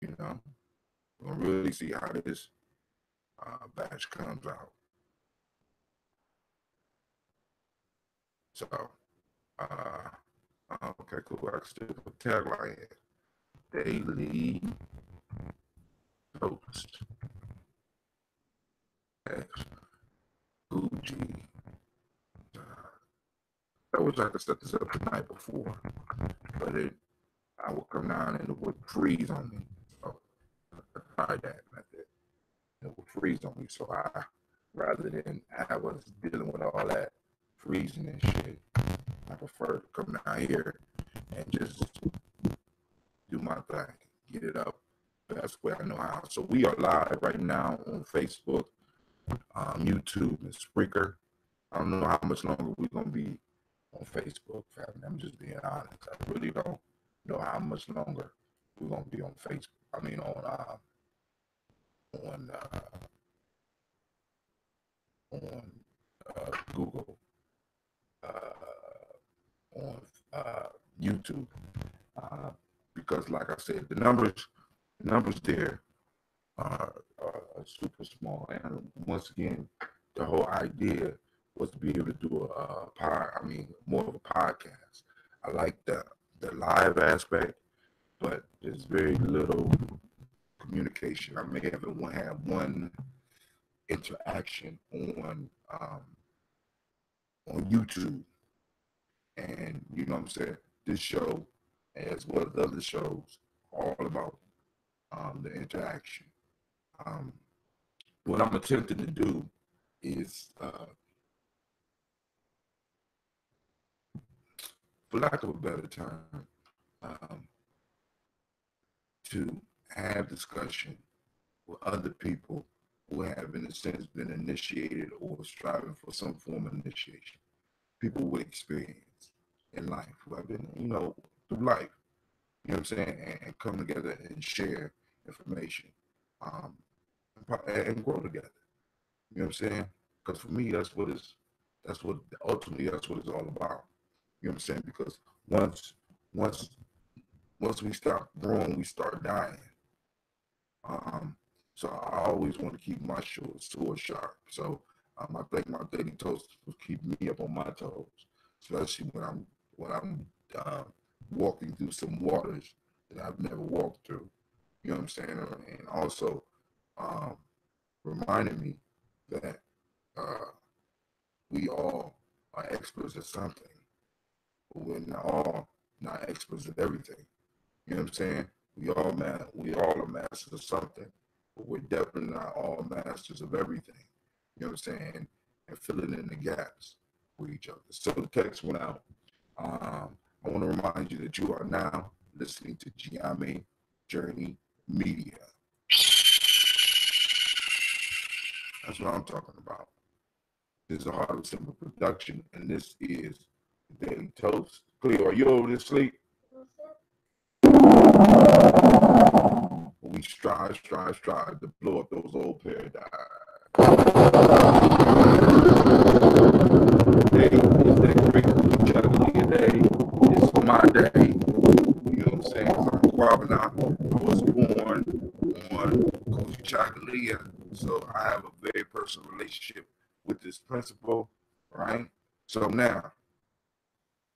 You know, we'll really see how this uh, batch comes out. So, uh, okay, cool. I still put tagline daily post. X. Uh, I wish I could set this up the night before, but it I would come down and it would freeze on me. That method. It would freeze on me. So I rather than I was dealing with all that freezing and shit, I prefer to come down here and just do my thing, get it up. That's where I know how. So we are live right now on Facebook, um, YouTube, and Spreaker. I don't know how much longer we're gonna be on Facebook. I'm just being honest. I really don't know how much longer we're gonna be on Facebook. I mean on uh, on uh, on uh, Google, uh, on uh, YouTube, uh, because like I said, the numbers numbers there are, are super small, and once again, the whole idea was to be able to do a, a pod. I mean, more of a podcast. I like the the live aspect, but there's very little I may have one have one interaction on um, on YouTube, and you know what I'm saying. This show, as well as other shows, all about um, the interaction. Um, what I'm attempting to do is, uh, for lack of a better term, um, to have discussion with other people who have, in a sense, been initiated or striving for some form of initiation. People with experience in life who have been, you know, through life, you know what I'm saying, and, come together and share information um, and grow together. You know what I'm saying? Because for me, that's what is that's what ultimately that's what it's all about. You know what I'm saying? Because once, once, once we stop growing, we start dying. Um, so I always want to keep my sword sharp. So um, I think my daily toast will keep me up on my toes, especially when I'm when I'm uh, walking through some waters that I've never walked through. You know what I'm saying? And also um, reminding me that uh, we all are experts at something, but we're not all not experts at everything. You know what I'm saying? We all man, we all are masters of something, but we're definitely not all masters of everything. You know what I'm saying? And filling in the gaps for each other. So the text went out. Um, I want to remind you that you are now listening to Gye Nyame Journey Media. That's what I'm talking about. This is a Heart of Simple production, and this is Daily Toast. Cleo, are you over to sleep? We strive, strive, strive to blow up those old paradigms. Today is that great juggling. It's my day. You know what I'm saying? I'm Kwabena. I was born on Kujichagulia. So I have a very personal relationship with this principle, right? So now,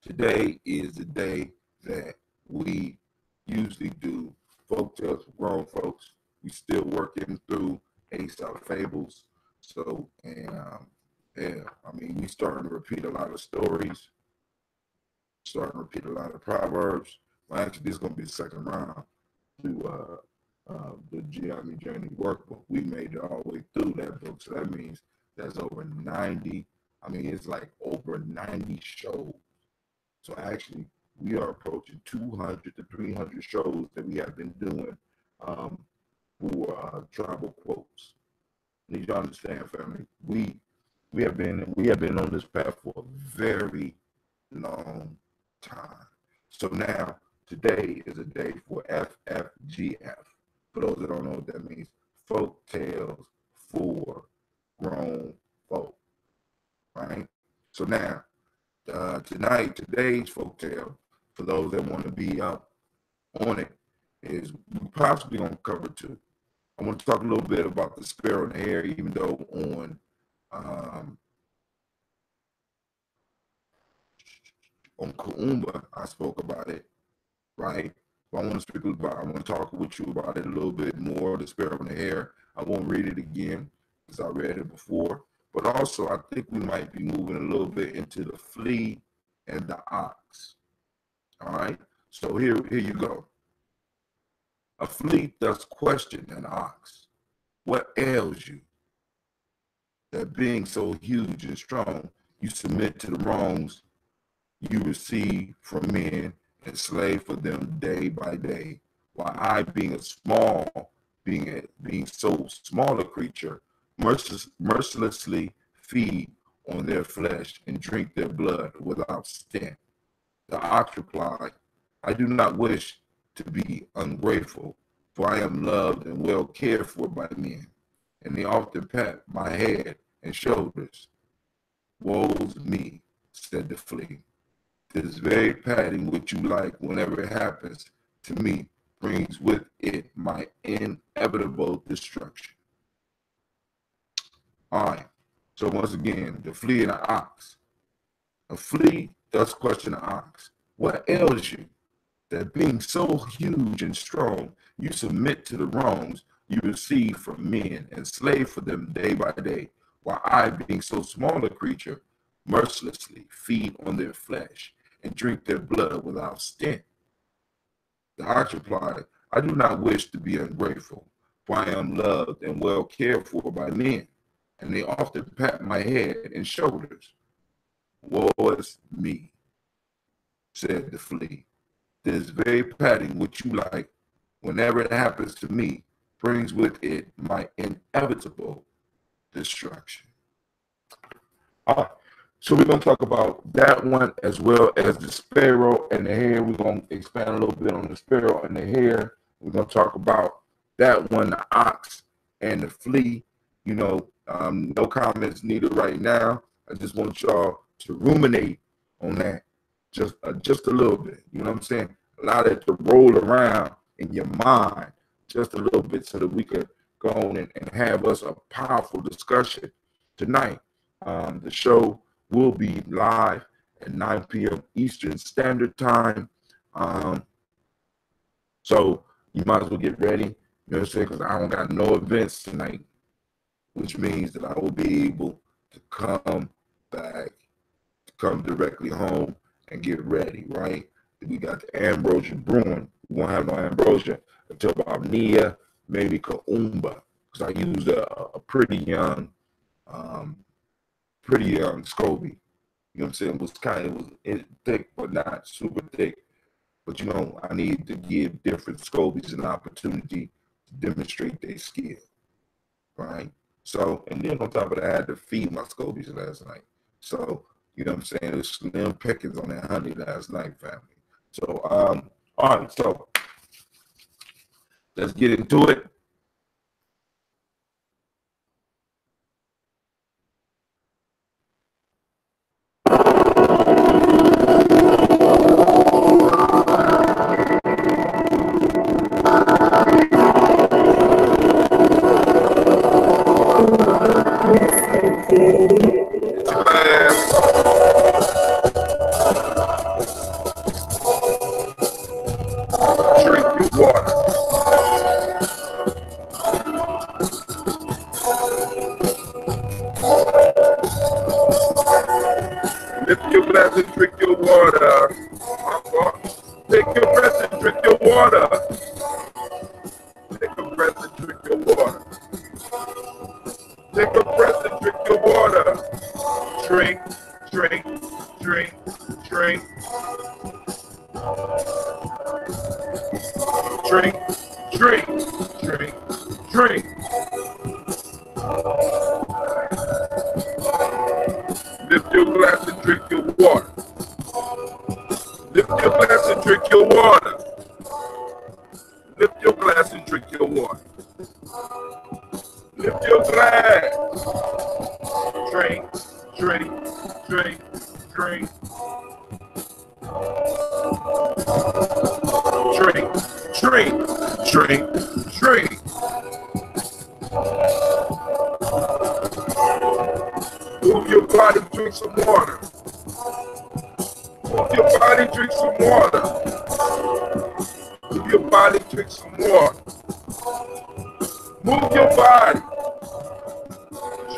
today is the day that we usually do folk tales for grown folks. We still working through Aesop fables. So and um, yeah, I mean we starting to repeat a lot of stories, starting to repeat a lot of proverbs. Well, actually, this is gonna be the second round to uh, uh, the Gye Nyame Journey workbook. We made it all the way through that book, so that means that's over ninety. I mean, it's like over ninety shows. So actually, we are approaching 200 to 300 shows that we have been doing um, for uh, tribal quotes. Need you understand, family. We we have been we have been on this path for a very long time. So now today is a day for FFGF. For those that don't know what that means, folk tales for grown folk. Right. So now uh, tonight, today's folk tale for those that want to be up on it is we possibly going to cover two. I want to talk a little bit about the sparrow in the air, even though on um, on Kuumba I spoke about it, right? But I want to speak about. I want to talk with you about it a little bit more. The sparrow in the air. I won't read it again because I read it before. But also, I think we might be moving a little bit into the flea and the ox. All right. So here, here you go. A flea does question an ox. What ails you? That being so huge and strong, you submit to the wrongs you receive from men and slave for them day by day, while I, being a small, being a, being so small a creature, merciless, mercilessly feed on their flesh and drink their blood without stint. The replied, I do not wish to be ungrateful, for I am loved and well cared for by men, and they often pat my head and shoulders. Woe's me, said the flea. This very patting which you like whenever it happens to me brings with it my inevitable destruction. All right. So once again, the flea and the ox. A flea does question ox. What ails you? That being so huge and strong, you submit to the wrongs you receive from men and slave for them day by day, while I, being so small a creature, mercilessly feed on their flesh and drink their blood without stint. The ox replied, I do not wish to be ungrateful, for I am loved and well cared for by men and they often pat my head and shoulders. Woe is me, said the flea. This very patting which you like, whenever it happens to me, brings with it my inevitable destruction. Right. So we're going to talk about that one as well as the sparrow and the hare. We're going to expand a little bit on the sparrow and the hare. We're going to talk about that one, the ox and the flea. You know, um, no comments needed right now. I just want y'all to ruminate on that just uh, just a little bit. You know what I'm saying? Allow that to roll around in your mind just a little bit so that we could go on and, and have us a powerful discussion tonight. Um, the show will be live at 9 p.m. Eastern Standard Time. Um, so you might as well get ready. You know what I'm saying? Because I don't got no events tonight which means that I will be able to come back, come directly home and get ready, right? We got the ambrosia brewing. We won't have no ambrosia until about maybe Kuumba, because I used a, a, pretty young, um, pretty young SCOBY. You know what I'm saying? It was kind of it was thick, but not super thick. But you know, I need to give different SCOBYs an opportunity to demonstrate their skill, right? So, and then on top of that, I had to feed my scobies last night. So, you know what I'm saying? It was slim pickings on that honey last night, family. So, um, all right, so let's get into it. Thank you. water.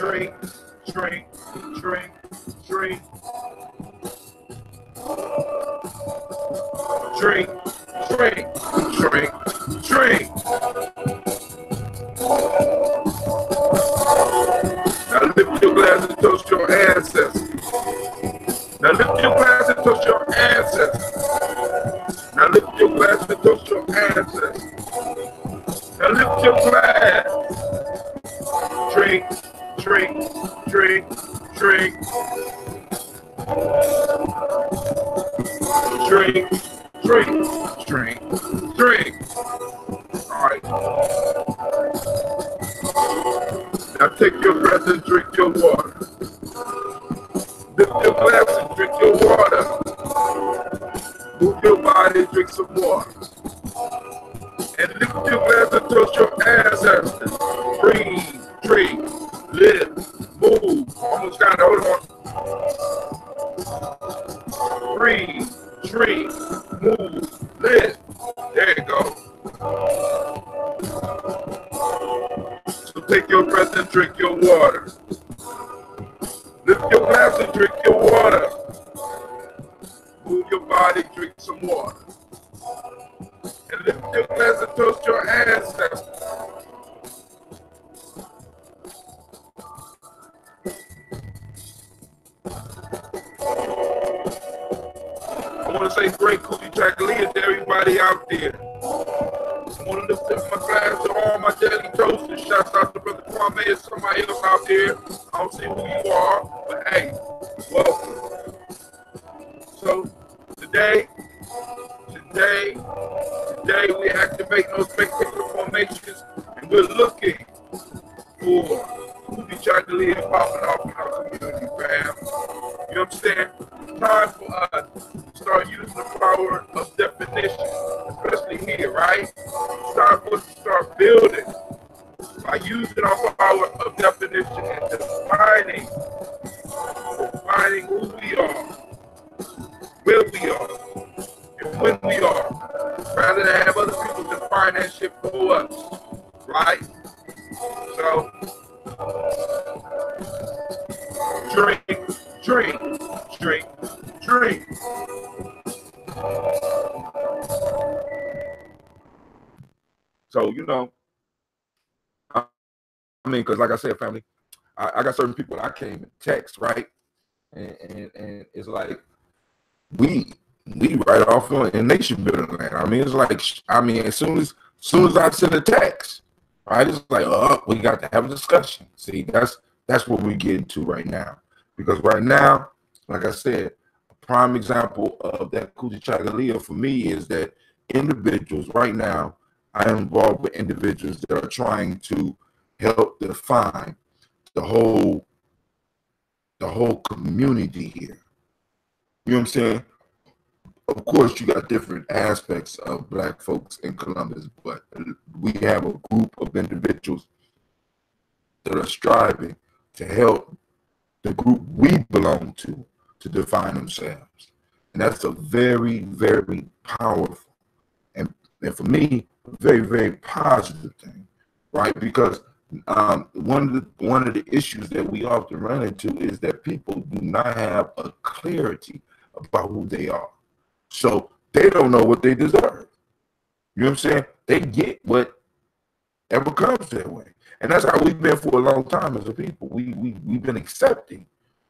Drink, drink, drink, drink. Drink, drink, drink, drink. Now lift your glass and toast your ancestors. Now lift your glass and toast your ancestors. Now lift your glass and toast drink. And drink your water. Who we are, where we are, and when we are, rather than have other people define that shit for us, right? So, drink, drink, drink, drink. So, you know, I mean, because like I said, family, I, I, got certain people that I came in text, right? And, and, it's like, we we right off on nation building land. I mean, it's like, I mean, as soon as, soon as I send a text, right, it's like, oh, we got to have a discussion. See, that's that's what we get into right now. Because right now, like I said, a prime example of that Kujichagulia for me is that individuals right now, I am involved with individuals that are trying to help define the whole the whole community here. You know what I'm saying? Of course, you got different aspects of black folks in Columbus, but we have a group of individuals that are striving to help the group we belong to to define themselves. And that's a very, very powerful and, and for me, very, very positive thing, right? Because um, one of the one of the issues that we often run into is that people do not have a clarity about who they are. So they don't know what they deserve. You know what I'm saying? They get what ever comes their way. And that's how we've been for a long time as a people. We we we've been accepting,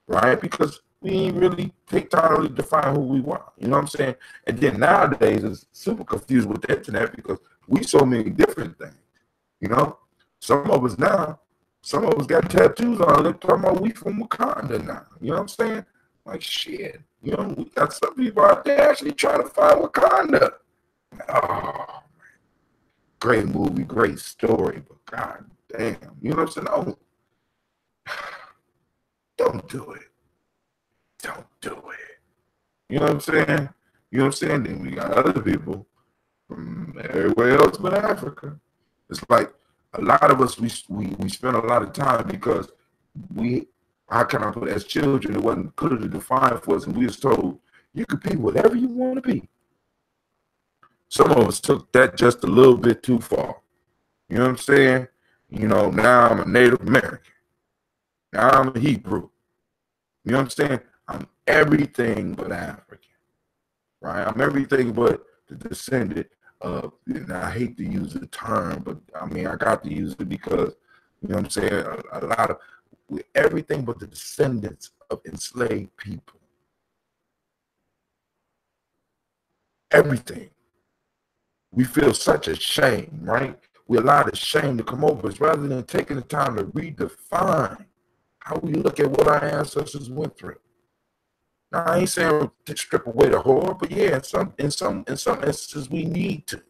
right? Because we ain't really take time to define who we want. You know what I'm saying? And then nowadays it's super confused with the internet because we so many different things. You know, some of us now, some of us got tattoos on. They're talking about we from Wakanda now. You know what I'm saying? Like shit. You know, we got some people out there actually trying to find Wakanda. Oh, man. great movie, great story, but god damn, you know what I'm saying? Don't, don't do it. Don't do it. You know what I'm saying? You know what I'm saying? Then we got other people from everywhere else but Africa. It's like a lot of us we we, we spend a lot of time because we how can I put it, as children it wasn't clearly defined for us and we was told you could be whatever you want to be. Some of us took that just a little bit too far. You know what I'm saying? You know, now I'm a Native American. Now I'm a Hebrew. You know what I'm saying? I'm everything but African. Right? I'm everything but the descendant of, and I hate to use the term, but I mean, I got to use it because, you know what I'm saying? A, a lot of, everything but the descendants of enslaved people. Everything. We feel such a shame, right? We allow the shame to come over us rather than taking the time to redefine how we look at what our ancestors went through. Now, I ain't saying to strip away the horror, but yeah, in some in some in some instances we need to.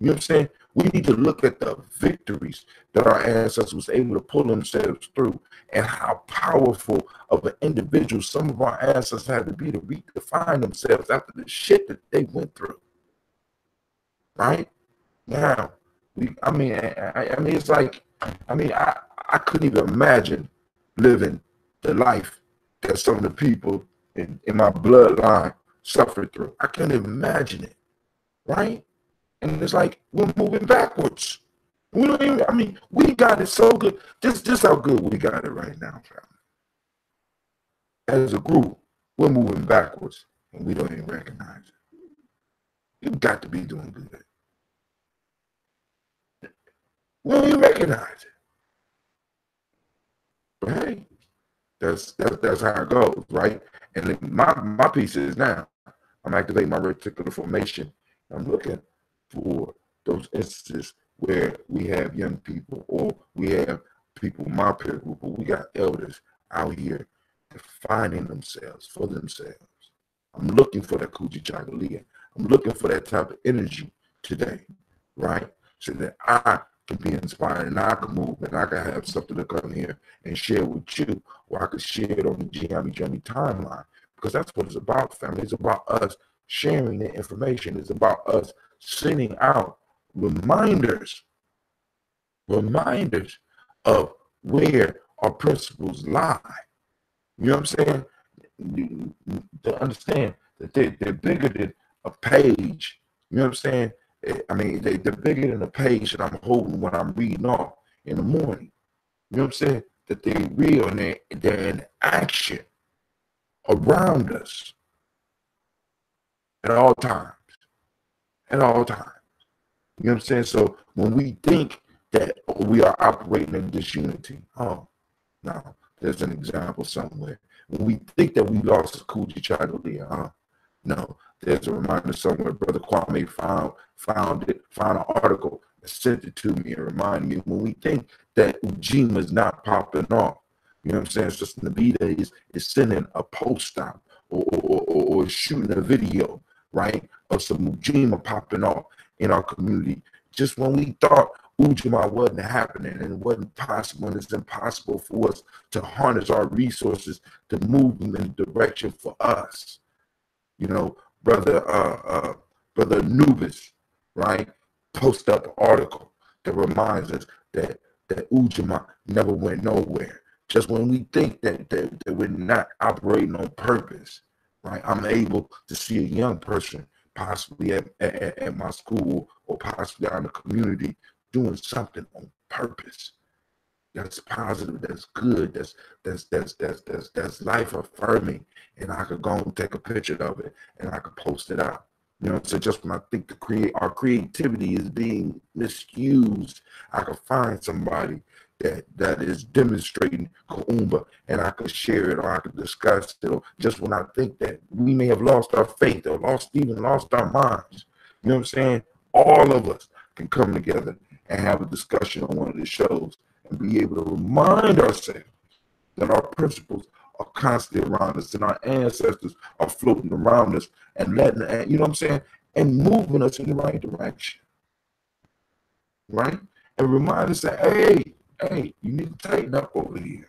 You know what I'm saying? We need to look at the victories that our ancestors was able to pull themselves through and how powerful of an individual some of our ancestors had to be to redefine themselves after the shit that they went through. Right? Now, we I mean I, I mean it's like I mean I, I couldn't even imagine living the life that some of the people in, my bloodline suffered through. I can't imagine it. Right? And it's like we're moving backwards. We don't even, I mean, we got it so good. This this how good we got it right now, family. As a group, we're moving backwards and we don't even recognize it. You've got to be doing good. We don't even recognize it. Right? That's that's how it goes, right? And my my piece is now I'm activating my reticular formation. I'm looking for those instances where we have young people or we have people my peer group, or we got elders out here defining themselves for themselves. I'm looking for that Kujichagulia. I'm looking for that type of energy today, right? So that I can be inspired and I can move and I can have something to come here and share with you or I could share it on the Gye Nyame Journey timeline because that's what it's about, family. It's about us sharing the information. It's about us sending out reminders, reminders of where our principles lie. You know what I'm saying? To understand that they, they're bigger than a page. You know what I'm saying? Eh, I mean, they, they're bigger than the page that I'm holding when I'm reading off in the morning. You know what I'm saying? That they're real and they're, they're in action around us at all times. At all times. You know what I'm saying? So when we think that we are operating in disunity, oh, no, there's an example somewhere. When we think that we lost a Kujichagulia, huh? No, there's a reminder somewhere. Brother Kwame found found it, found an article and sent it to me and reminded me when we think that Ujima is not popping off, you know what I'm saying? It's just Navita is, is sending a post out or, or, or, or shooting a video, right? Of some Ujima popping off in our community. Just when we thought Ujima wasn't happening and it wasn't possible and it's impossible for us to harness our resources to move them in the direction for us. You know, brother uh, uh brother Anubis, right? Post up an article that reminds us that that Ujima never went nowhere. Just when we think that, that, that we're not operating on purpose, right? I'm able to see a young person possibly at, at, at my school or possibly out in the community doing something on purpose that's positive, that's good, that's that's that's that's that's that's life affirming, and I could go and take a picture of it and I could post it out. You know, so just when I think the create our creativity is being misused, I could find somebody that that is demonstrating Kuumba and I could share it or I could discuss it. Or just when I think that we may have lost our faith or lost even lost our minds. You know what I'm saying? All of us can come together and have a discussion on one of the shows be able to remind ourselves that our principles are constantly around us and our ancestors are floating around us and letting, you know what I'm saying, and moving us in the right direction. Right? And remind us that, hey, hey, you need to tighten up over here.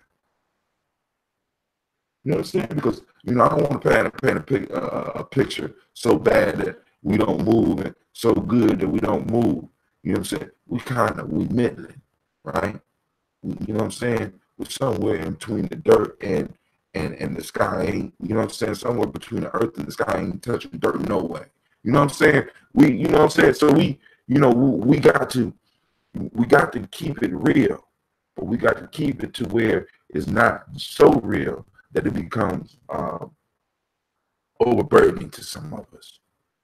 You know what I'm saying? Because, you know, I don't want to paint, paint a, uh, a picture so bad that, we don't move, and so good that we don't move. You know what I'm saying? We kind of we middling, right? You know what I'm saying? We're somewhere in between the dirt and and and the sky ain't. You know what I'm saying? Somewhere between the earth and the sky ain't touching dirt no way. You know what I'm saying? We, you know what I'm saying? So we, you know, we, we got to, we got to keep it real, but we got to keep it to where it's not so real that it becomes um, overburdening to some of us.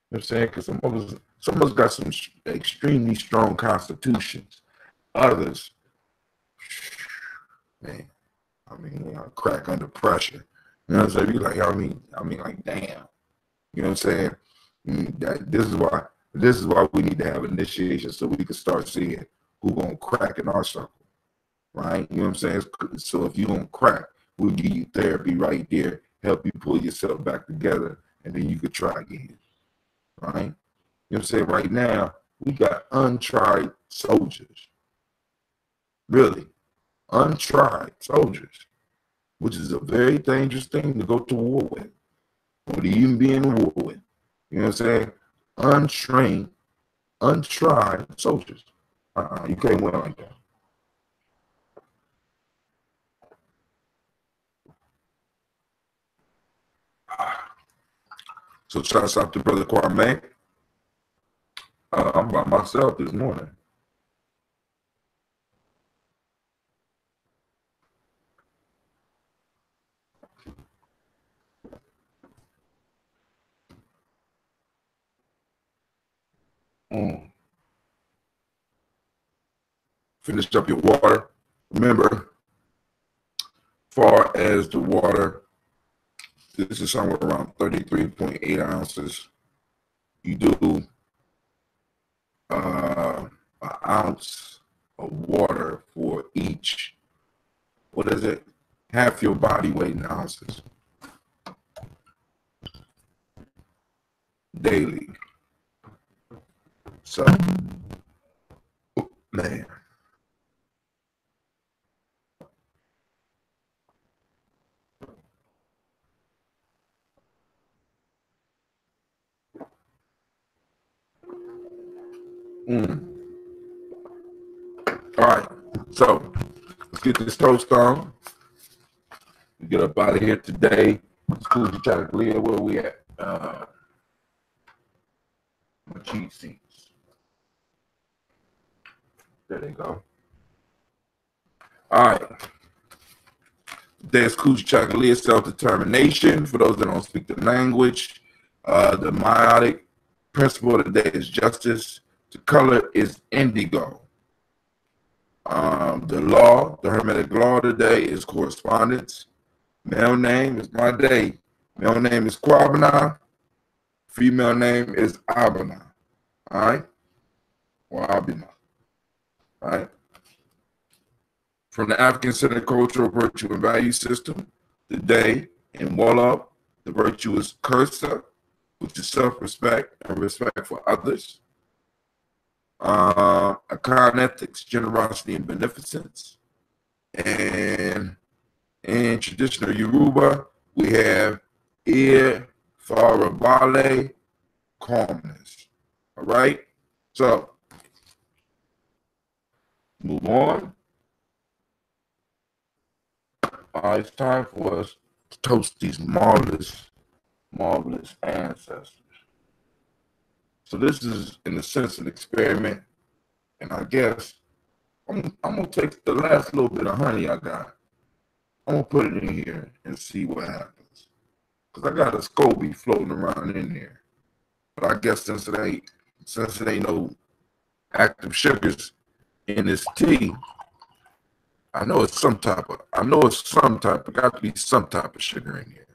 You know what I'm saying? Because some of us, some of us got some extremely strong constitutions. Others, man, I mean, I crack under pressure. You know what I'm saying? Be like, I mean, I mean, like, damn. You know what I'm saying? Mm, that, this is why this is why we need to have initiation so we can start seeing who gonna crack in our circle, right? You know what I'm saying? So if you don't crack, we'll give you therapy right there, help you pull yourself back together, and then you could try again, right? You know what I'm saying? Right now, we got untried soldiers, really untried soldiers, which is a very dangerous thing to go to war with, or to even be in war with. You know what I'm saying? Untrained, untried soldiers. Uh-uh, you can't win like that. So shouts out to Brother Kwame. Uh, I'm by myself this morning. Mm. Finish up your water. Remember, far as the water, this is somewhere around 33.8 ounces. You do uh, an ounce of water for each, what is it? Half your body weight in ounces daily. So, man. Mm. All right. So let's get this toast on. We get up out of here today. School chocolate where we at? Uh, cheat sheet. There they go. All right. There's Kujichagulia self-determination. For those that don't speak the language, uh, the meiotic principle the is justice. The color is indigo. Um, the law, the Hermetic law today is correspondence. Male name is my day. Male name is Kwabena. Female name is Abena. All right? Or right? From the African centered cultural virtue and value system, today in Wolof, the virtue is Kursa, which is self respect and respect for others. Uh, Akan ethics, generosity and beneficence. And in traditional Yoruba, we have Ir Farabale, calmness. All right? So move on. Uh, it's time for us to toast these marvelous, marvelous ancestors. So this is, in a sense, an experiment, and I guess I'm, I'm gonna take the last little bit of honey I got. I'm gonna put it in here and see what happens. Cause I got a SCOBY floating around in there, but I guess since it ain't, since it ain't no active sugars, in this tea, I know it's some type of, I know it's some type, of, got to be some type of sugar in here.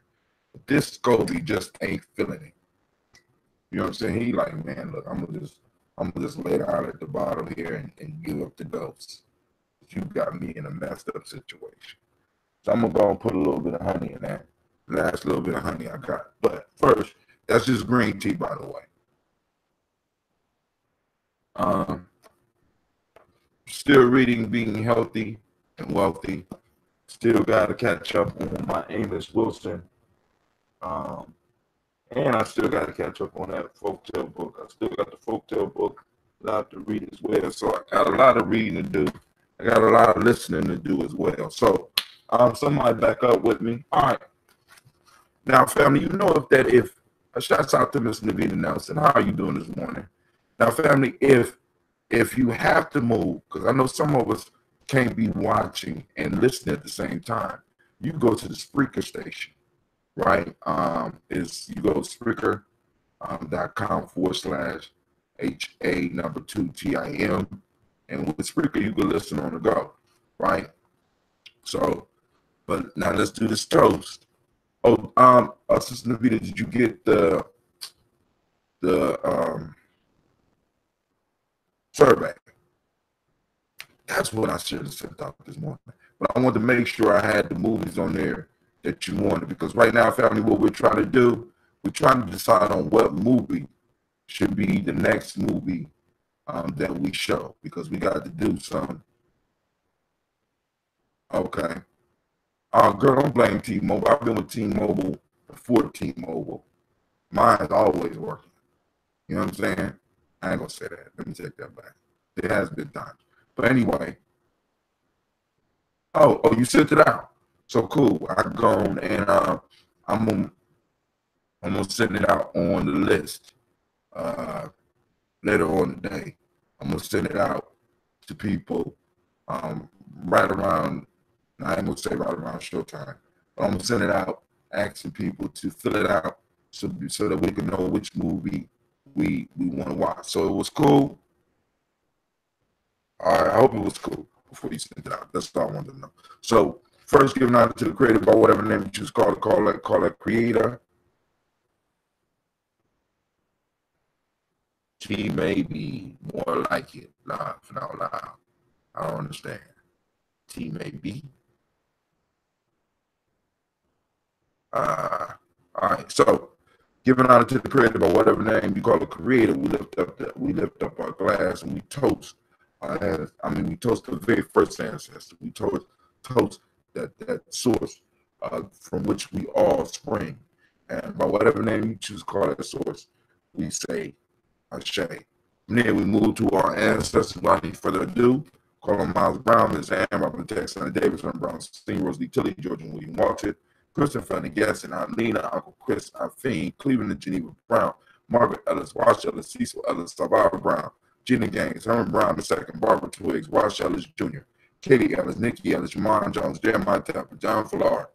But this SCOBY just ain't feeling it. You know what I'm saying? He like, man, look, I'm gonna just, I'm gonna just lay it out at the bottom here and, and give up the ghost. You got me in a messed up situation. So I'm gonna go and put a little bit of honey in that last little bit of honey I got. But first, that's just green tea, by the way. Um, Still reading Being Healthy and Wealthy. Still got to catch up on my Amos Wilson um, And I still got to catch up on that folktale book. I still got the folktale book lot to read as well. So I got a lot of reading to do. I got a lot of listening to do as well. So um, somebody back up with me. All right. Now, family, you know if that if a shouts out to Miss Navita Nelson. How are you doing this morning? Now, family, if if you have to move, because I know some of us can't be watching and listening at the same time, you go to the Spreaker station, right? Um, is you go to Spreaker.com um, forward slash H A number two T I M. And with Spreaker, you can listen on the go, right? So, but now let's do this toast. Oh, um, Assistant Navita, did you get the the um survey? That's what I should have sent out this morning. But I wanted to make sure I had the movies on there that you wanted because right now, family, what we're trying to do, we're trying to decide on what movie should be the next movie um, that we show because we got to do some. Okay. Uh, girl, don't blame T-Mobile. I've been with T-Mobile before T-Mobile. Mine's always working. You know what I'm saying? I ain't gonna say that. Let me take that back. It has been times. But anyway. Oh, oh, you sent it out. So cool. I gone and uh, I'm gonna I'm gonna send it out on the list uh, later on today. I'm gonna send it out to people um, right around. I ain't gonna say right around showtime, but I'm gonna send it out asking people to fill it out so so that we can know which movie we we want to watch. So it was cool. All right, I hope it was cool before you sent it out. That's all I wanted to know. So first, giving out to the creator by whatever name you choose, call it, call it, call it creator. She may be more like it, laughing out loud. I don't understand. T may be. Uh, all right, so giving honor to the creator by whatever name you call a creator, we lift up the, we lift up our glass and we toast. Uh, I mean, we toast the very first ancestor. We toast toast that that source uh, from which we all spring, and by whatever name you choose to call that source, we say Ashe. From there, we move to our ancestors. Without any further ado, Colin Miles Brown, Ms. Ann, Robert Jackson, Davis, Brown, Steen, Rosalie Tilly, George and William Walter, Christopher and Gasson, Alina, Uncle Chris, Afine, Cleveland and Geneva Brown, Margaret Ellis, Wash Ellis, Cecil Ellis, Savara Brown, Gina Gaines, Herman Brown II, Barbara Twiggs, Wash Ellis Jr., Katie Ellis, Nikki Ellis, Jamon Jones, Jeremiah Tapper, John Fallar,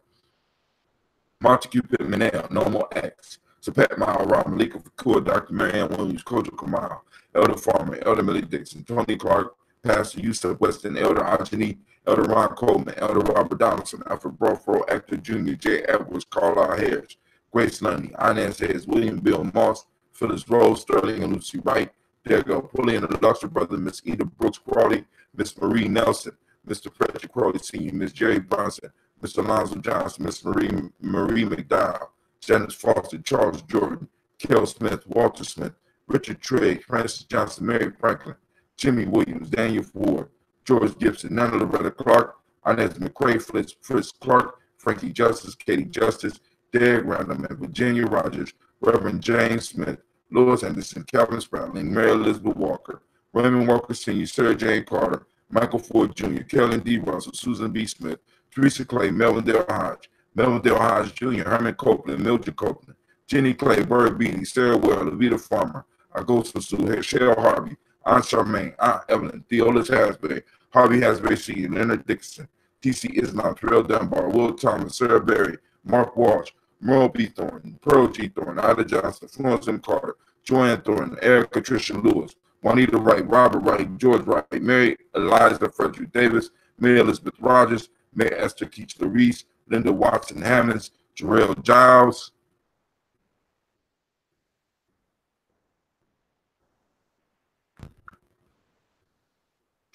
Montague Pittman L, More X, Sapat Mile, Rob Malika Fakur, Dr. Marianne Williams, Kojo Kamal, Elder Farmer, Elder Millie Dixon, Tony Clark, Pastor Yusuf Weston, Elder Ajani, Elder Ron Coleman, Elder Robert Donaldson, Alfred Brofro, Actor Jr., J. Edwards, Carlisle Harris, Grace Lundy, Inez Hayes, William Bill Moss, Phyllis Rose, Sterling and Lucy Wright, There go, Pulling and the Luxury Brother, Miss Eda Brooks Crawley, Miss Marie Nelson, Mr. Frederick Crowley Sr., Miss Jerry Bronson, Mr. Alonzo Johnson, Miss Marie Marie McDowell, Janice Foster, Charles Jordan, Kel Smith, Walter Smith, Richard Trigg, Francis Johnson, Mary Franklin, Jimmy Williams, Daniel Ford, George Gibson, Nana Loretta Clark, Inez McCray, Fritz, Fritz Clark, Frankie Justice, Katie Justice, Derek Random, and Virginia Rogers, Reverend James Smith, Louis Anderson, Calvin Spratling, Mary Elizabeth Walker, Raymond Walker Sr., Sir Jane Carter, Michael Ford Jr., Kellen D. Russell, Susan B. Smith, Teresa Clay, Melvin Dale Hodge, Melvin Dale Hodge Jr., Herman Copeland, Mildred Copeland, Jenny Clay, Bird Beatty, Sarah Well, Levita Farmer, Augusta Sue, Cheryl Harvey, Aunt Charmaine, Aunt Evelyn, Theolis Hasbury, Harvey Hasbury Sr., Leonard Dixon, T.C. Islam, Terrell Dunbar, Will Thomas, Sarah Berry, Mark Walsh, Merle B. Thornton, Pearl G. Thornton, Ida Johnson, Florence M. Carter, Joanne Thornton, Erica Tricia Lewis, Juanita Wright, Robert Wright, George Wright, Mary Eliza Frederick Davis, Mary Elizabeth Rogers, Mary Esther Keach Reese, Linda Watson Hammonds, Jarrell Giles.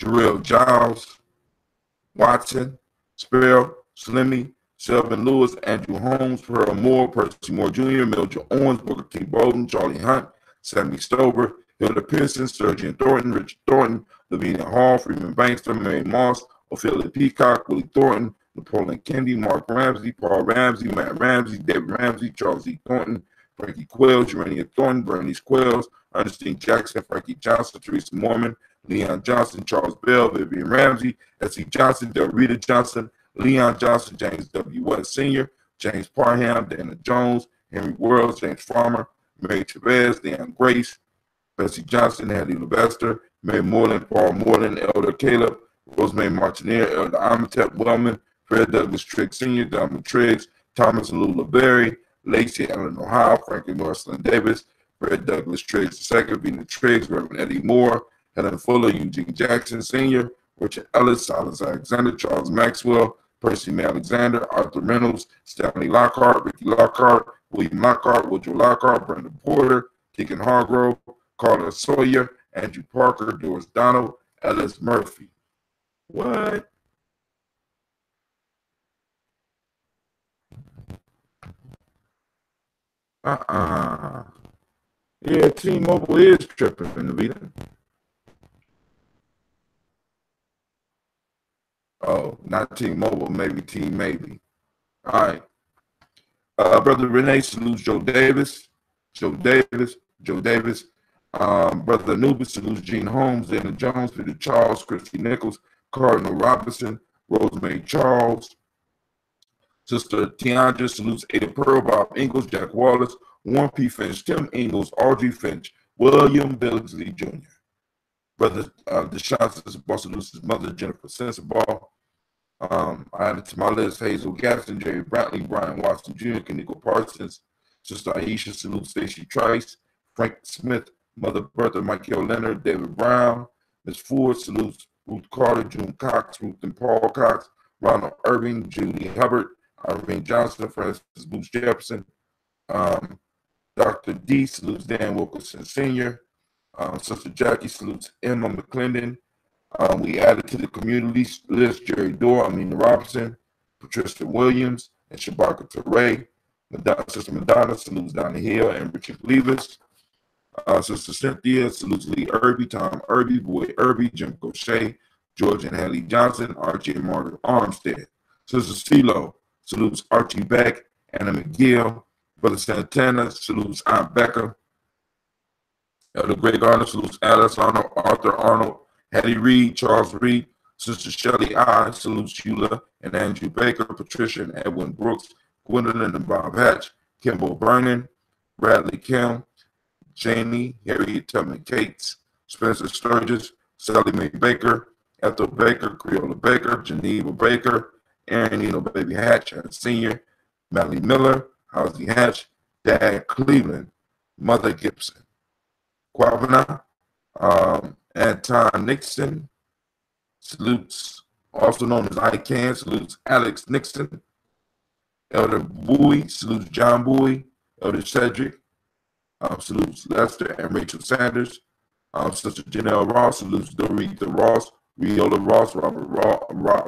Jarrell Giles, Watson, Spell, Slimmy, Selvin Lewis, Andrew Holmes, Pearl Moore, Percy Moore Jr., Mildred Owens, Booker T. Bowden, Charlie Hunt, Sammy Stover, Hilda Pearson, Sergeant Thornton, Richard Thornton, Lavinia Hall, Freeman Bankster, Mary Moss, Ophelia Peacock, Willie Thornton, Napoleon Kennedy, Mark Ramsey, Paul Ramsey, Matt Ramsey, David Ramsey, Charles E. Thornton, Frankie Quills, Urania Thornton, Bernice Quills, Ernestine Jackson, Frankie Johnson, Teresa Mormon, Leon Johnson, Charles Bell, Vivian Ramsey, S.E. Johnson, Del Rita Johnson, Leon Johnson, James W. West Sr., James Parham, Dana Jones, Henry Worlds, James Farmer, Mary Chavez, Dan Grace, Bessie Johnson, Hattie Levester, Mary Moreland, Paul Moreland, Elder Caleb, Rosemary Martineer, Elder Amatep Wellman, Fred Douglas Triggs Sr., Donald Triggs, Thomas Lula Berry, Lacey Allen Ohio, Franklin Northland Davis, Fred Douglas Triggs II, Vina Triggs, Reverend Eddie Moore, Helen Fuller, Eugene Jackson Sr., Richard Ellis, Silas Alexander, Charles Maxwell, Percy Alexander, Arthur Reynolds, Stephanie Lockhart, Ricky Lockhart, William Lockhart, Woodrow Lockhart, Brendan Porter, Deacon Hargrove, Carla Sawyer, Andrew Parker, Doris Donald, Ellis Murphy. What? Uh-uh. Yeah, T-Mobile is tripping, Navita. Oh, not T-Mobile, maybe Team Maybe. All right. Uh, Brother Renee salutes Joe Davis. Joe Davis. Joe Davis. Um, Brother Anubis salutes Gene Holmes, Dana Jones, Peter Charles, Christy Nichols, Cardinal Robinson, Rosemary Charles. Sister Tiandra salutes Ada Pearl, Bob Ingles, Jack Wallace, Warren P. Finch, Tim Ingles, Audrey Finch, William Billingsley Jr. Brother uh, Deshaun salutes his mother, Jennifer Sensabaugh. Um, I added to my list Hazel Gaston, Jerry Brantley, Brian Watson Jr., Kaniko Parsons, Sister Aisha salutes Stacy Trice, Frank Smith, Mother Bertha, Michael Leonard, David Brown, Miss Ford salutes Ruth Carter, June Cox, Ruth and Paul Cox, Ronald Irving, Julie Hubbard, Irene Johnson, Francis Booth Jefferson, um, Dr. D salutes Dan Wilkerson Sr., uh, Sister Jackie salutes Emma McClendon. Um, we added to the community list Jerry Dorr, Amina Robinson, Patricia Williams, and Shabaka Teray. Madonna, Sister Madonna salutes Donnie Hill and Richard Levis. Uh, Sister Cynthia salutes Lee Irby, Tom Irby, Boy Irby, Jim Gaucher, George and Hallie Johnson, Archie and Margaret Armstead. Sister CeeLo salutes Archie Beck, Anna McGill, Brother Santana salutes Aunt Becca, Elder Greg Arnold salutes Alice Arnold, Arthur Arnold, Hattie Reed, Charles Reed, Sister Shelley I salutes Sheila and Andrew Baker, Patricia and Edwin Brooks, Gwendolyn and Bob Hatch, Kimball Vernon, Bradley Kim, Janie, Harriet Tubman Cates, Spencer Sturgis, Sally Mae Baker, Ethel Baker, Creola Baker, Geneva Baker, Aaron Eno Baby Hatch, Senior, Melly Miller, Housie Hatch, Dad Cleveland, Mother Gibson. Quavana, um, Anton Nixon, salutes, also known as ICANN, salutes Alex Nixon, Elder Bowie, salutes John Bowie, Elder Cedric, um, salutes Lester and Rachel Sanders, um, Sister Janelle Ross, salutes Dorita Ross, Riola Ross, Robert,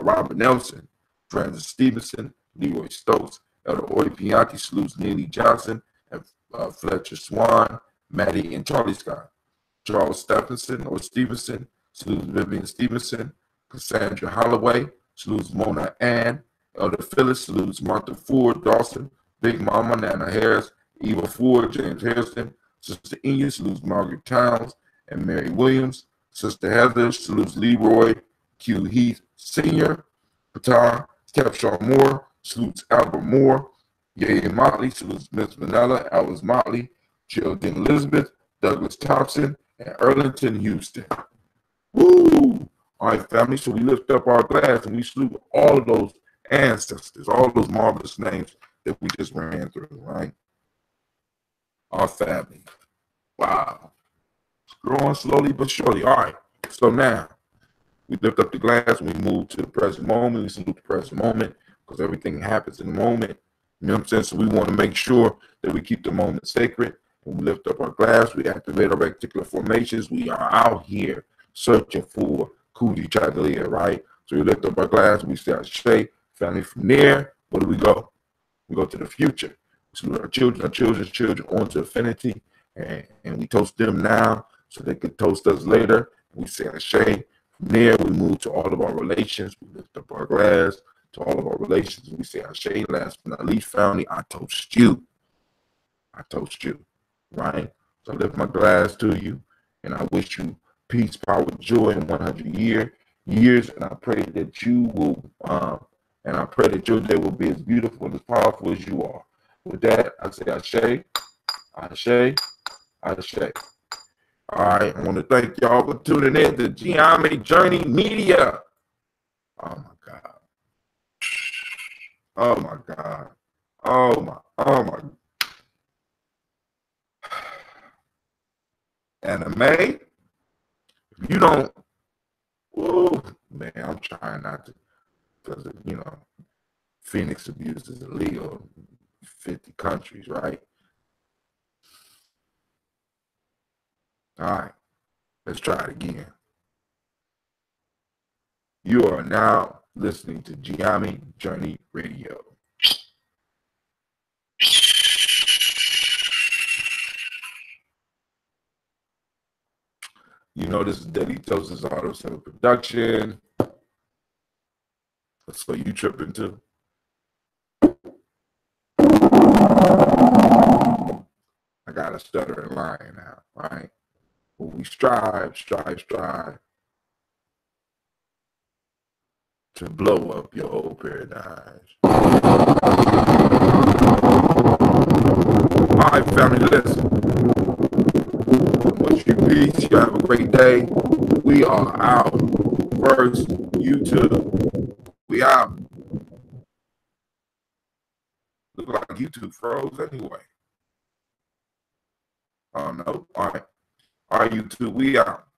Robert Nelson, Francis Stevenson, Leroy Stokes, Elder Ori Pianti salutes Neely Johnson, and uh, Fletcher Swan, Maddie and Charlie Scott. Charles Stephenson or Stevenson salutes Vivian Stevenson. Cassandra Holloway salutes Mona Ann. Elder Phyllis salutes Martha Ford Dawson. Big Mama Nana Harris. Eva Ford, James Harrison. Sister Inya salutes Margaret Towns and Mary Williams. Sister Heather salutes Leroy Q. Heath Sr. Patar Capshaw Moore salutes Albert Moore. Yaya Motley salutes Miss Vanilla, Alice Motley. Geraldine Elizabeth, Douglas Thompson, and Erlington Houston. Woo! All right, family. So we lift up our glass and we salute all of those ancestors, all those marvelous names that we just ran through, right? Our family. Wow. It's growing slowly but surely. All right. So now we lift up the glass and we move to the present moment. We salute the present moment because everything happens in the moment. You know what I'm saying? So we want to make sure that we keep the moment sacred when we lift up our glass, we activate our reticular formations. We are out here searching for Kujichagulia, right? So we lift up our glass, we say Ashe, family from there. Where do we go? We go to the future. So our children, our children's children onto infinity, and, and we toast them now so they can toast us later. We say Ashe. From there, we move to all of our relations. We lift up our glass to all of our relations. We say Ashe. Last but not least, family, I toast you. I toast you, right? So I lift my glass to you, and I wish you peace, power, joy, and 100 year years. And I pray that you will, um, and I pray that your day will be as beautiful and as powerful as you are. With that, I say, Ashe, Ashe, Ashe. All right, I want to thank y'all for tuning in to Gye-Nyame Journey Media. Oh my God. Oh my God. Oh my, oh my. Anime, if you don't, oh man, I'm trying not to, because, you know, Phoenix abuse is illegal in 50 countries, right? All right, let's try it again. You are now listening to Gye-Nyame Journey Radio. You know, this is Doses Auto Center production. So you tripping too? I got a stuttering line now, right? We strive, strive, strive to blow up your old paradigms. All right, family, listen. Peace. You have a great day. We are out. First, YouTube. We out. Look like YouTube froze anyway. Oh no. All right. All right, YouTube. We out.